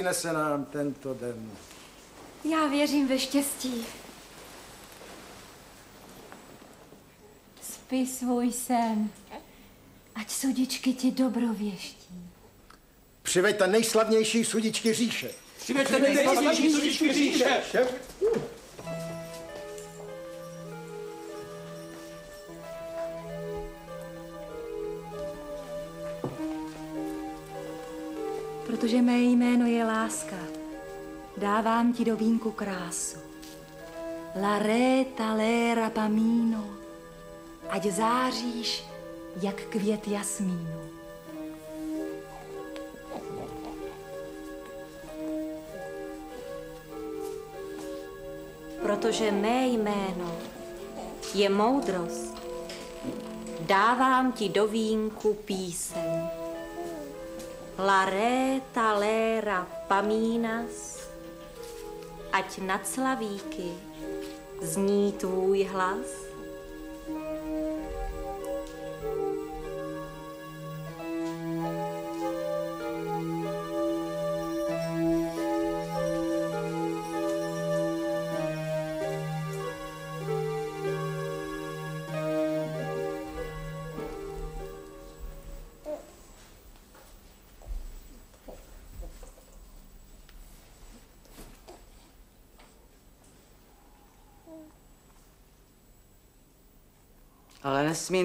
přinese nám tento den? Já věřím ve štěstí. Spí svůj sen, ať sudičky ti dobro věští. Přiveďte nejslavnější sudičky říše. Přiveďte nejslavnější sudičky říše. Mé jméno je láska, dávám ti do vínku krásu. La re talera pamino, ať záříš jak květ jasmínu. protože mé jméno je moudrost. Dávám ti do vínku píseň. La re talera pamínas, ať nad slavíky zní tvůj hlas.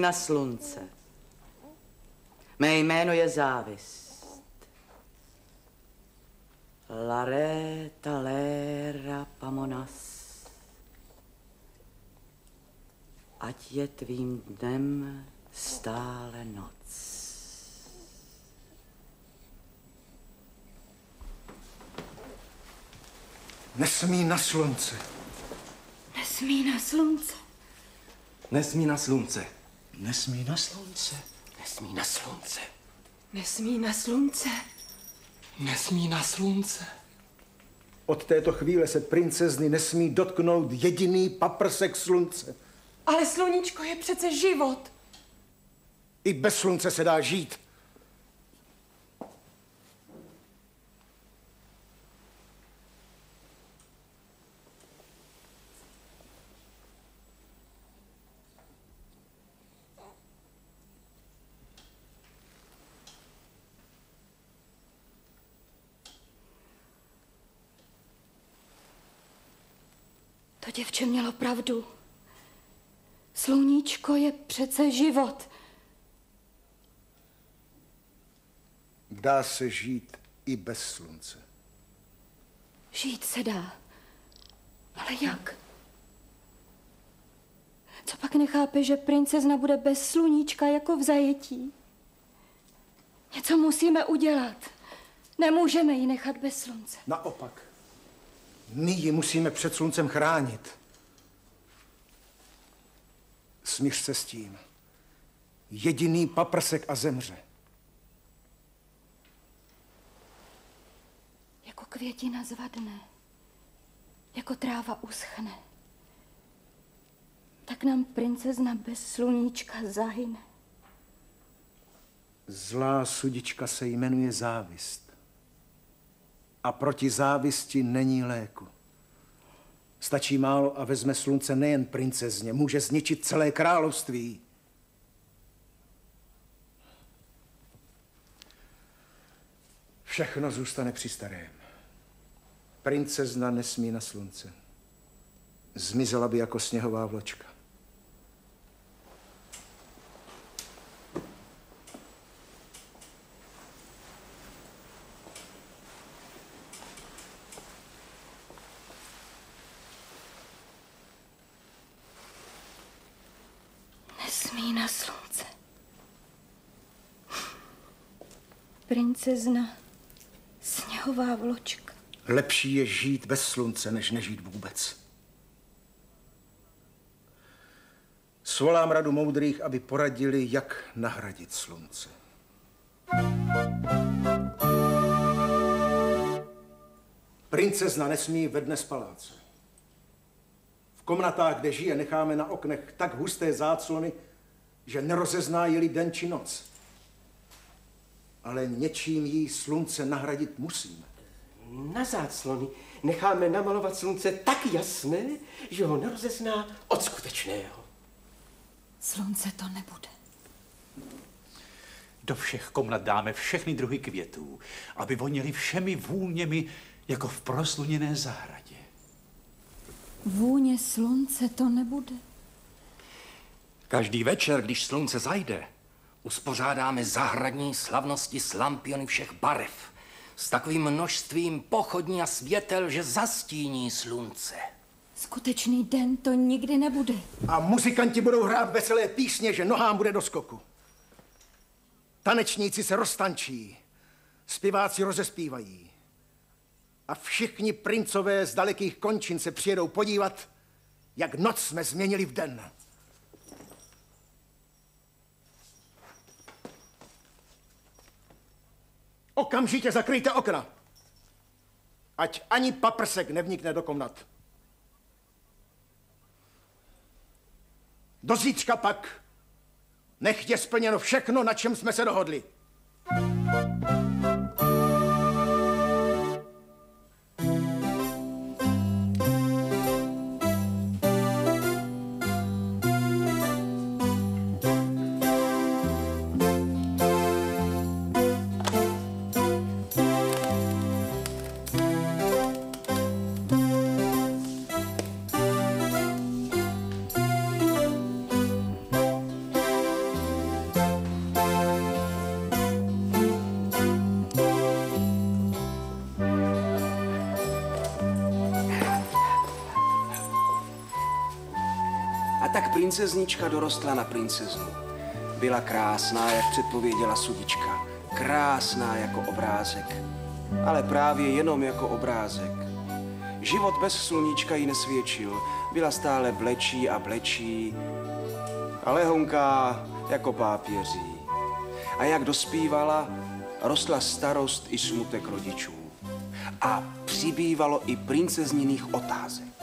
Na slunce. Mé jméno je závist. Lare talera pamonas. Ať je tvým dnem stále noc. Nesmí na slunce. Nesmí na slunce. Nesmí na slunce. Nesmí na slunce. Nesmí na slunce. Nesmí na slunce. Nesmí na slunce. Od této chvíle se princezny nesmí dotknout jediný paprsek slunce. Ale sluníčko je přece život. I bez slunce se dá žít. Děvče mělo pravdu. Sluníčko je přece život. Dá se žít i bez slunce. Žít se dá. Ale jak? Co pak nechápe, že princezna bude bez sluníčka jako v zajetí? Něco musíme udělat. Nemůžeme ji nechat bez slunce. Naopak. My ji musíme před sluncem chránit. Smíř se s tím. Jediný paprsek a zemře. Jako květina zvadne, jako tráva uschne. Tak nám princezna bez sluníčka zahyne. Zlá sudička se jmenuje závist. A proti závisti není léku. Stačí málo a vezme slunce nejen princezně, může zničit celé království. Všechno zůstane při starém. Princezna nesmí na slunce. Zmizela by jako sněhová vločka. Nesmí na Princezna špehová vločka. Lepší je žít bez slunce, než nežít vůbec. Svolám radu moudrých, aby poradili, jak nahradit slunce. Princezna nesmí ve dne paláce. V komnatách, kde žije, necháme na oknech tak husté záclony, že nerozezná, je den či noc. Ale něčím jí slunce nahradit musíme. Na záclony necháme namalovat slunce tak jasné, že ho nerozezná od skutečného. Slunce to nebude. Do všech komnat dáme všechny druhy květů, aby voněly všemi vůněmi, jako v prosluněné zahradě. Vůně slunce to nebude. Každý večer, když slunce zajde, uspořádáme zahradní slavnosti s lampiony všech barev. S takovým množstvím pochodní a světel, že zastíní slunce. Skutečný den to nikdy nebude. A muzikanti budou hrát veselé písně, že nohám bude do skoku. Tanečníci se roztančí, zpěváci rozespívají. A všichni princové z dalekých končin se přijedou podívat, jak noc jsme změnili v den. Okamžitě zakryjte okna. Ať ani paprsek nevnikne do komnat. Do zítřka pak nech je splněno všechno, na čem jsme se dohodli. Princeznička dorostla na princeznu. Byla krásná, jak předpověděla sudička. Krásná jako obrázek. Ale právě jenom jako obrázek. Život bez sluníčka ji nesvědčil. Byla stále blečí a blečí. A lehonká jako pápěří. A jak dospívala, rostla starost i smutek rodičů. A přibývalo i princezniných otázek.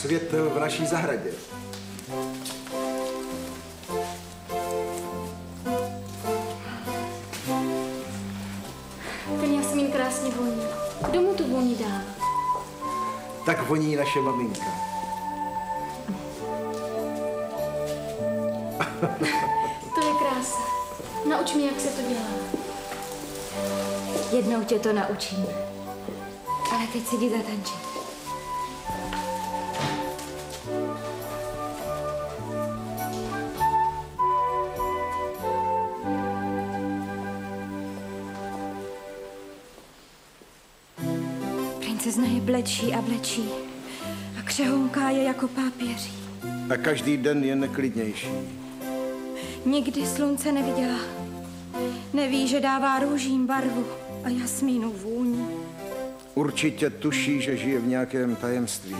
Světel v naší zahradě. Ten jasmín krásně voní. Kdo mu tu vůni dá? Tak voní naše maminka. To je krása. Nauč mě, jak se to dělá. Jednou tě to naučím. Ale teď si jdi zatančit. Blečí a blečí. A křehonká je jako pápěří. A každý den je neklidnější. Nikdy slunce neviděla. Neví, že dává růžím barvu a jasmínu vůni. Určitě tuší, že žije v nějakém tajemství.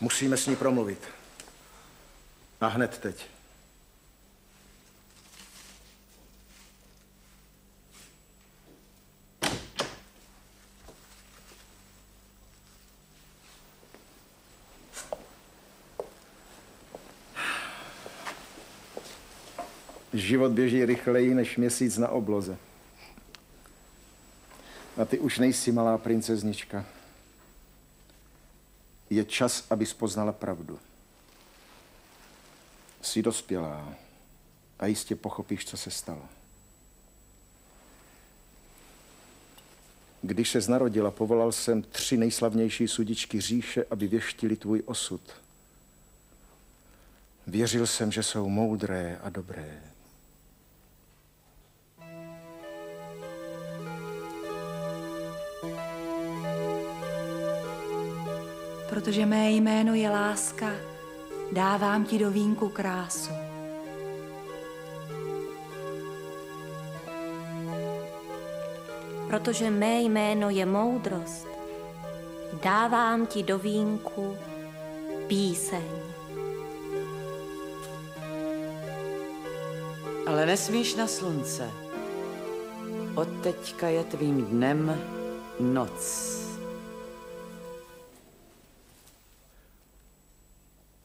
Musíme s ní promluvit. A hned teď. Život běží rychleji než měsíc na obloze. A ty už nejsi malá princeznička. Je čas, aby poznala pravdu. Jsi dospělá a jistě pochopíš, co se stalo. Když se narodila, povolal jsem tři nejslavnější sudičky říše, aby věštili tvůj osud. Věřil jsem, že jsou moudré a dobré. Protože mé jméno je láska, dávám ti do vínku krásu. Protože mé jméno je moudrost, dávám ti do vínku píseň. Ale nesmíš na slunce. Od teďka je tvým dnem noc.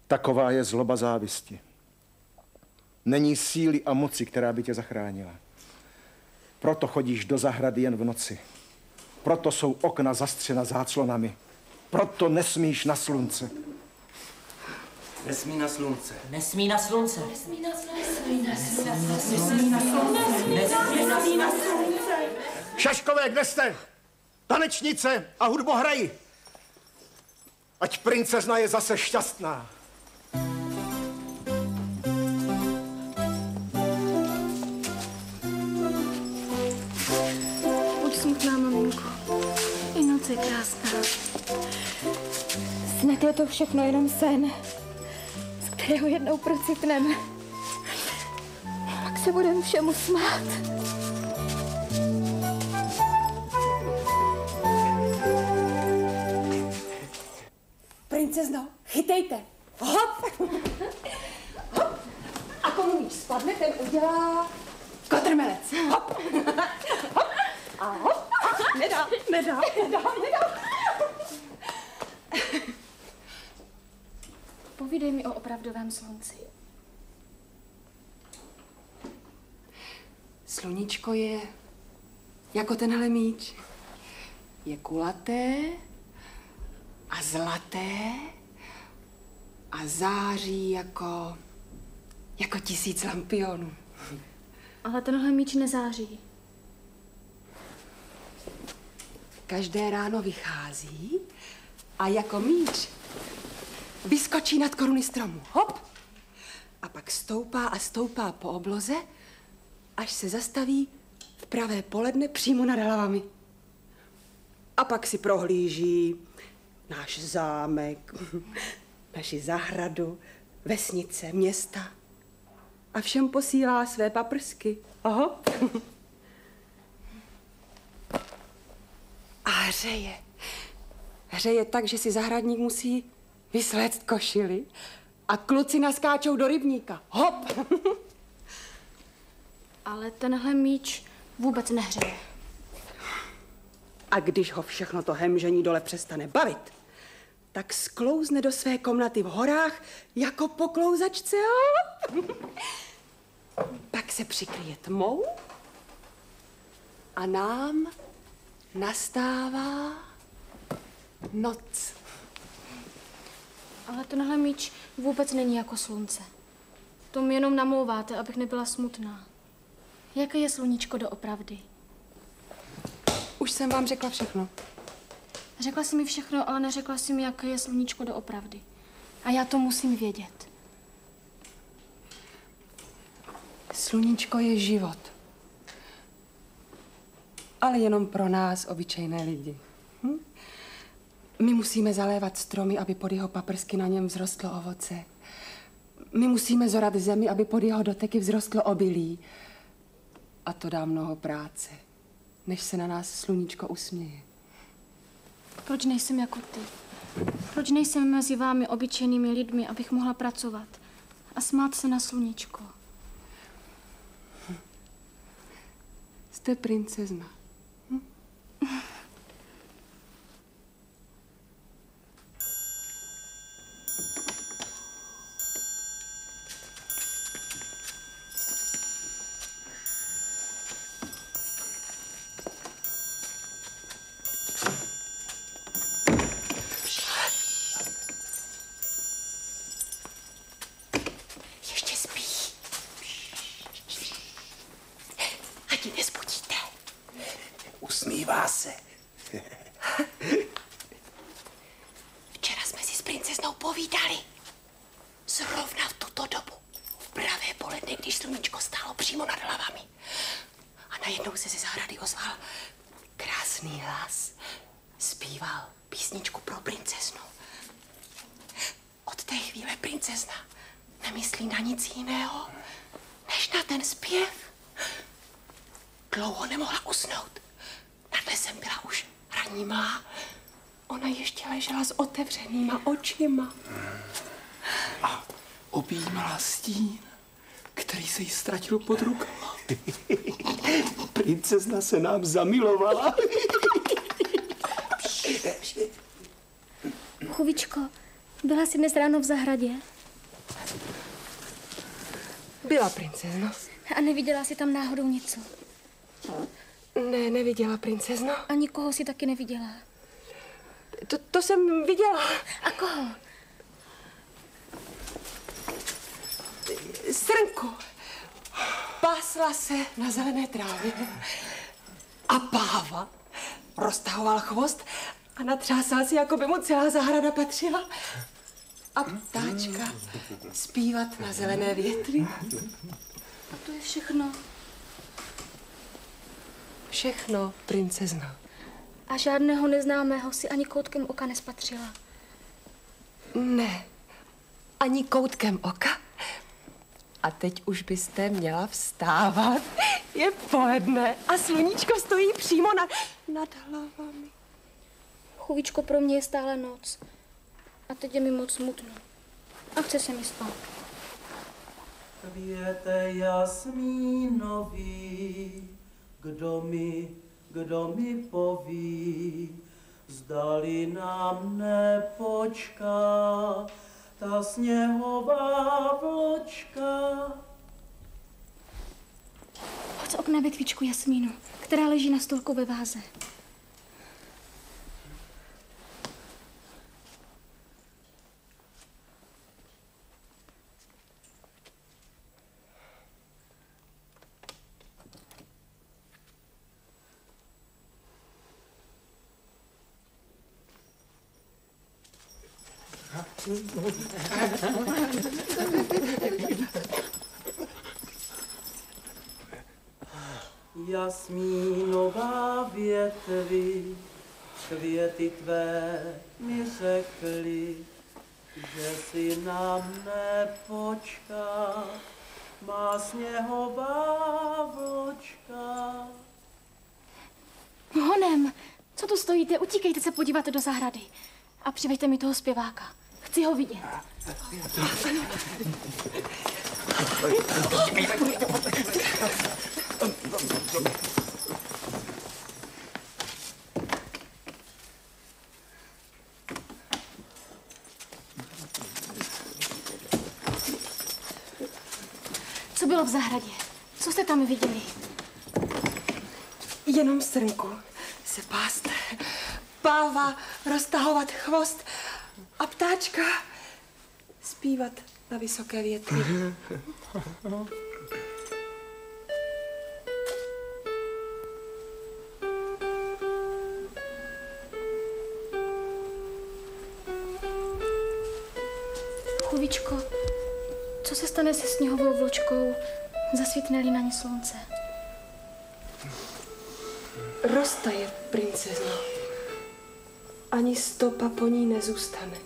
Taková je zloba závisti. Není síly a moci, která by tě zachránila. Proto chodíš do zahrady jen v noci. Proto jsou okna zastřena záclonami. Proto nesmíš na slunce. Nesmí na slunce. Nesmí na slunce. Nesmí na slunce. Nesmí na slunce. Nesmí na slunce. Šaškové, kde jste? Tanečnice a hudbohraji. Ať princezna je zase šťastná. Je krásná. Snad je to všechno jenom sen, z kterého jednou procitneme. Pak se budeme všemu smát. Princezno, chytejte. Hop! Hop! A komu míč spadne, ten udělá kotrmelec. Hop! Hop! A hop! Nedá, nedá, nedá, nedá. Povídej mi o opravdovém slunci. Sluníčko je jako tenhle míč. Je kulaté a zlaté a září jako, jako tisíc lampionů. Ale tenhle míč nezáří. Každé ráno vychází a jako míč vyskočí nad koruny stromu. Hop! A pak stoupá a stoupá po obloze, až se zastaví v pravé poledne přímo nad hlavami. A pak si prohlíží náš zámek, naši zahradu, vesnice, města. A všem posílá své paprsky. Aha. hřeje. Hřeje tak, že si zahradník musí vysléct košily a kluci naskáčou do rybníka. Hop! Ale tenhle míč vůbec nehřeje. A když ho všechno to hemžení dole přestane bavit, tak sklouzne do své komnaty v horách jako po klouzačce. Pak se přikryje tmou a nám nastává noc. Ale tenhle míč vůbec není jako slunce. To mi jenom namlouváte, abych nebyla smutná. Jaké je sluníčko doopravdy? Už jsem vám řekla všechno. Řekla jsi mi všechno, ale neřekla jsi mi, jaké je sluníčko doopravdy. A já to musím vědět. Sluníčko je život. Ale jenom pro nás, obyčejné lidi. Hm? My musíme zalévat stromy, aby pod jeho paprsky na něm vzrostlo ovoce. My musíme zorat zemi, aby pod jeho doteky vzrostlo obilí. A to dá mnoho práce, než se na nás sluníčko usměje. Proč nejsem jako ty? Proč nejsem mezi vámi obyčejnými lidmi, abych mohla pracovat a smát se na sluníčko? Jste princezna. Usmívá se. Včera jsme si s princeznou povídali. Zrovna v tuto dobu. V pravé poledne, když sluníčko stálo přímo nad hlavami. A najednou se ze zahrady ozval krásný hlas. Zpíval písničku pro princeznu. princezna nemyslí na nic jiného, než na ten zpěv. Dlouho nemohla usnout. Nad lesem byla už mlá. Ona ještě ležela s otevřenýma očima. A objímala stín, který se jí ztratil pod rukama. Princezna se nám zamilovala. Chuvičko, byla jsi dnes ráno v zahradě? Byla princezno. A neviděla jsi tam náhodou něco? Ne, neviděla princezno. A nikoho si taky neviděla. To, to jsem viděla. A koho? Srnku. Pásla se na zelené trávě. A páva roztahoval chvost a natřásal si, jako by mu celá zahrada patřila. A ptáčka zpívat na zelené větry. A to je všechno. Všechno, princezno. A žádného neznámého si ani koutkem oka nespatřila. Ne, ani koutkem oka. A teď už byste měla vstávat. Je poledne a sluníčko stojí přímo nad, nad hlavami. Chuvičko, pro mě je stále noc. A teď je mi moc smutno. A chce se mi spát. Květe jasmínový, kdo mi, kdo mi poví, zdali nám nepočká ta sněhová vločka. Z okna větvičku jasmínu, která leží na stolku ve váze. Jasmínová větvi, květy tvé mi řekly, že si nám nepočká má sněhová vločka. Honem, co tu stojíte? Utíkejte se podívat do zahrady. A přiveďte mi toho zpěváka. Chci ho vidět. Co bylo v zahradě? Co jste tam viděli? Jenom srnku se pást, páva roztahovat chvost a ptáčka zpívat na vysoké větvi. stane se sněhovou vločkou, zasvítne-li na ní slunce? Roztaje, princezno. Ani stopa po ní nezůstane.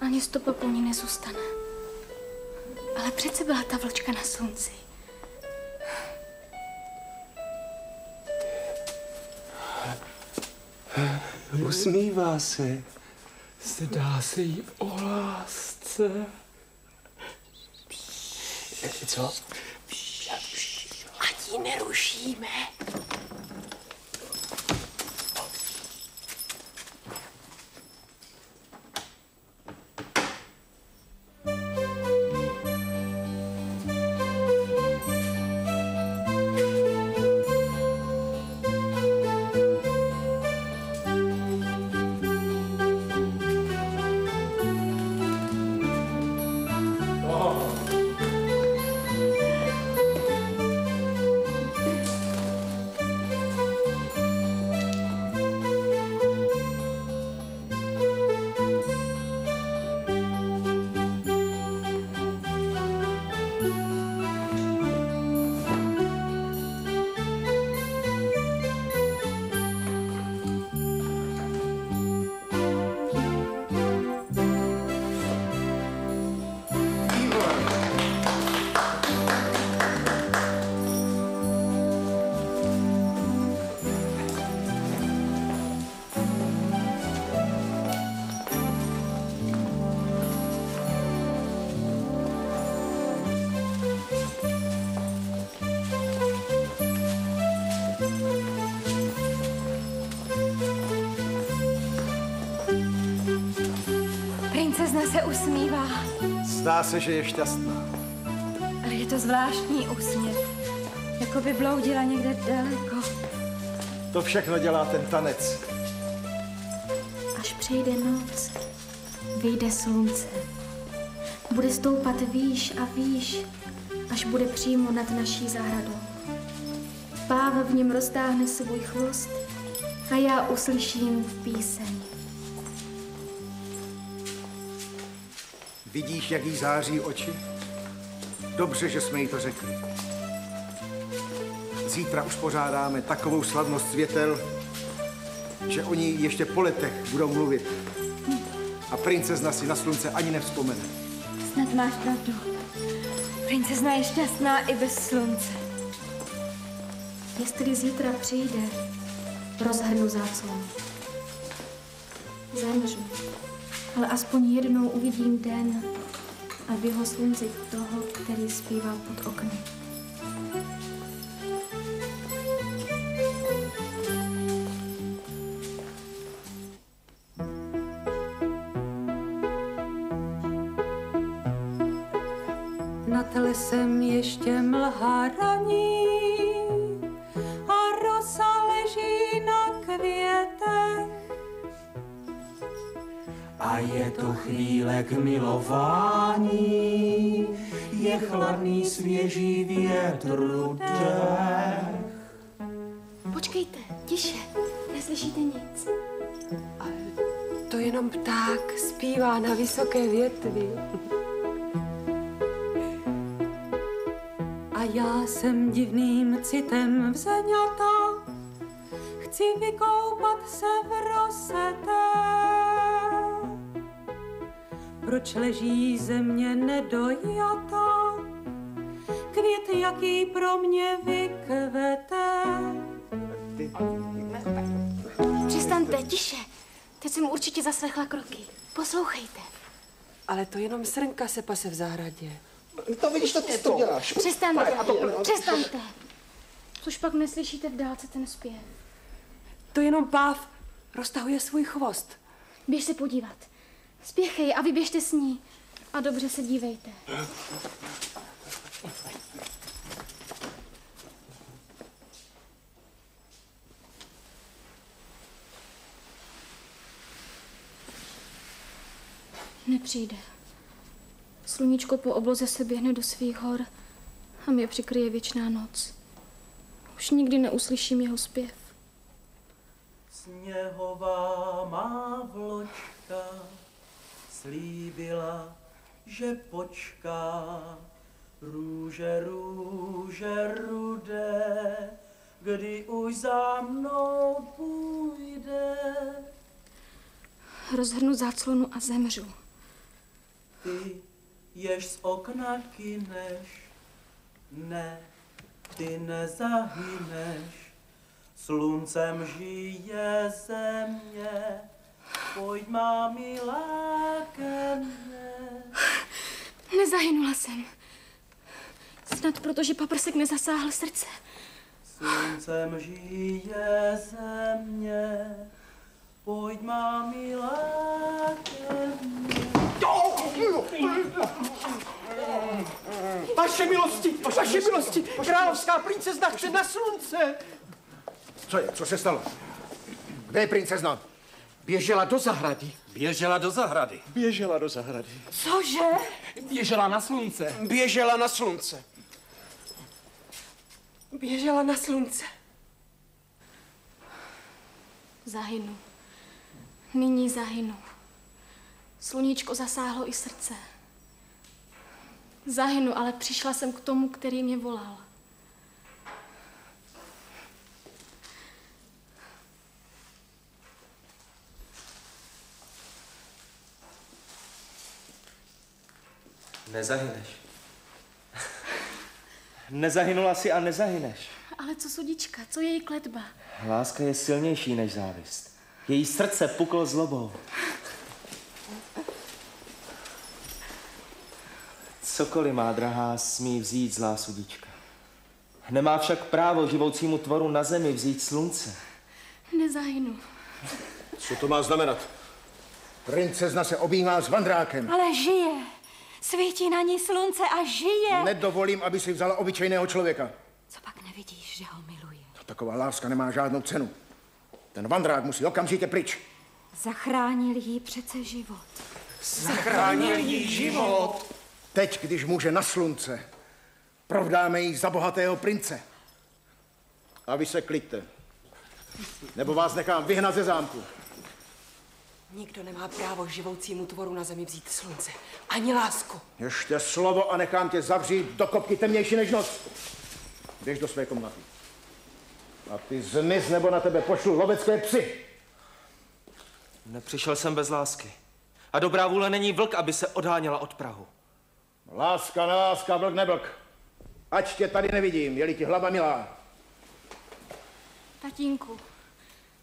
Ani stopa po ní nezůstane. Ale přece byla ta vločka na slunci. Usmívá se. Zdá se jí o lásce. Co? Ať ji nerušíme. Usmívá, Zdá se, že je šťastná. ale je to zvláštní úsměv. Jako by bloudila někde daleko. To všechno dělá ten tanec. Až přijde noc, vyjde slunce. Bude stoupat výš a výš, až bude přímo nad naší zahradou. Páv v něm roztáhne svůj chvost a já uslyším píseň. Vidíš, jak jí září oči? Dobře, že jsme jí to řekli. Zítra uspořádáme takovou slavnost světel, že oni ještě po letech budou mluvit. A princezna si na slunce ani nevzpomene. Snad máš pravdu. Princezna je šťastná i bez slunce. Jestli zítra přijde, rozhrnu záclon. Zemřu, ale aspoň jednou uvidím den a v jeho slunci toho, který zpívá pod okny. To chvíle k milování, je chladný svěží větru dech. Počkejte, tiše, neslyšíte nic. To jenom pták zpívá na vysoké větvi. A já jsem divným citem vzeňata, chci vykoupat se v rose té. Proč leží země nedojata, květ, jaký pro mě vykvete. Přestaňte, tiše. Teď jsem určitě zaslechla kroky. Poslouchejte. Ale to jenom srnka se pase v zahradě. To vidíš, to ty to děláš. Přestaňte, přestaňte. Což pak neslyšíte v dálce ten zpěv. To jenom páv roztahuje svůj chvost. Běž se podívat. Spěchej a vyběžte s ní. A dobře se dívejte. Nepřijde. Sluníčko po obloze se běhne do svých hor a mě přikryje věčná noc. Už nikdy neuslyším jeho zpěv. Sněhová má vločka slíbila, že počká. Růže, růže rudé, kdy už za mnou půjde. Rozhrnu záclonu a zemřu. Ty, jež z okna kyneš, ne, ty nezahyneš. Sluncem žije země, pojď má milá ke mně. Nezahynula jsem. Snad proto, že paprsek nezasáhl srdce. Sluncem žije země, pojď má milá ke mně. Vaše milosti, vaše milosti, královská princezna chce na slunce. Co je? Co se stalo? Kde je princezna? Běžela do zahrady. Běžela do zahrady. Běžela do zahrady. Cože? Běžela na slunce. Běžela na slunce. Běžela na slunce. Zahynu. Nyní zahynu. Sluníčko zasáhlo i srdce. Zahynu, ale přišla jsem k tomu, který mě volal. Nezahyneš. Nezahynula si a nezahyneš. Ale co sudička, co její kletba? Láska je silnější než závist. Její srdce puklo zlobou. Cokoliv má drahá, smí vzít zlá sudička. Nemá však právo živoucímu tvoru na zemi vzít slunce. Nezahynu. Co to má znamenat? Princezna se objímá s vandrákem. Ale žije. Svítí na ní slunce a žije. Nedovolím, aby si vzala obyčejného člověka. Co pak nevidíš, že ho miluje? Taková láska nemá žádnou cenu. Ten vandrák musí okamžitě pryč. Zachránil jí přece život. Zachránil jí život. Teď, když může na slunce, provdáme jí za bohatého prince. A vy se kliďte. Nebo vás nechám vyhnat ze zámku. Nikdo nemá právo živoucímu tvoru na zemi vzít slunce. Ani lásku. Ještě slovo a nechám tě zavřít do kopky temnější než noc. Běž do své komnaty. A ty zmiz, nebo na tebe pošlu lovecké psy. Nepřišel jsem bez lásky. A dobrá vůle není vlk, aby se odháněla od Prahu. Láska na láska, vlk neblk. Ať tě tady nevidím, je-li ti hlava milá. Tatínku,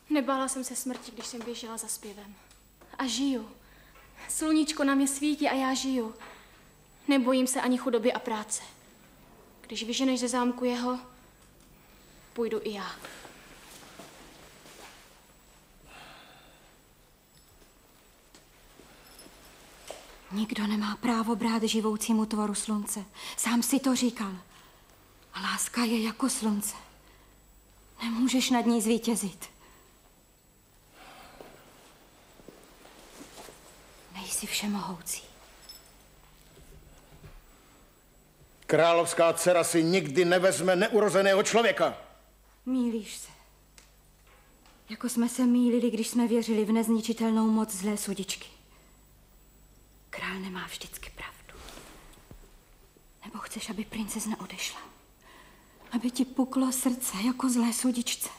nebála jsem se smrti, když jsem běžela za zpěvem. A žiju. Sluníčko na mě svítí a já žiju. Nebojím se ani chudoby a práce. Když vyženeš ze zámku jeho, půjdu i já. Nikdo nemá právo brát živoucímu tvoru slunce. Sám si to říkal. A láska je jako slunce. Nemůžeš nad ní zvítězit. Nejsi všemohoucí. Královská dcera si nikdy nevezme neurozeného člověka. Mílíš se. Jako jsme se mýlili, když jsme věřili v nezničitelnou moc zlé sudičky. Král nemá vždycky pravdu. Nebo chceš, aby princezna odešla? Aby ti puklo srdce jako zlé sudičce.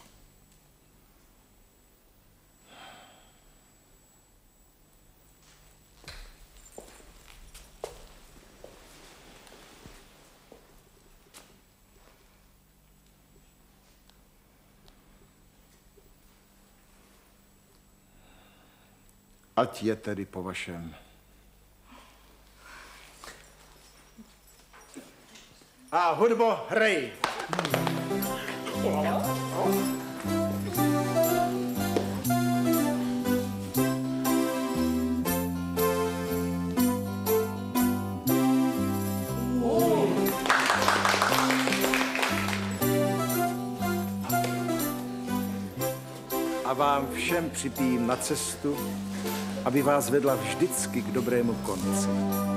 Ať je tedy po vašem. A hudbo, hrej. A vám všem připijím na cestu, aby vás vedla vždycky k dobrému konci.